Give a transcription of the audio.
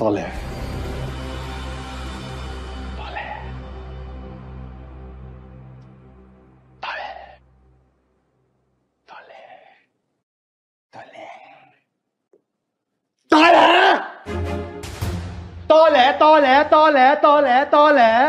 طالع طالع طالع طالع طالع طالع طالع طالع طالع طالع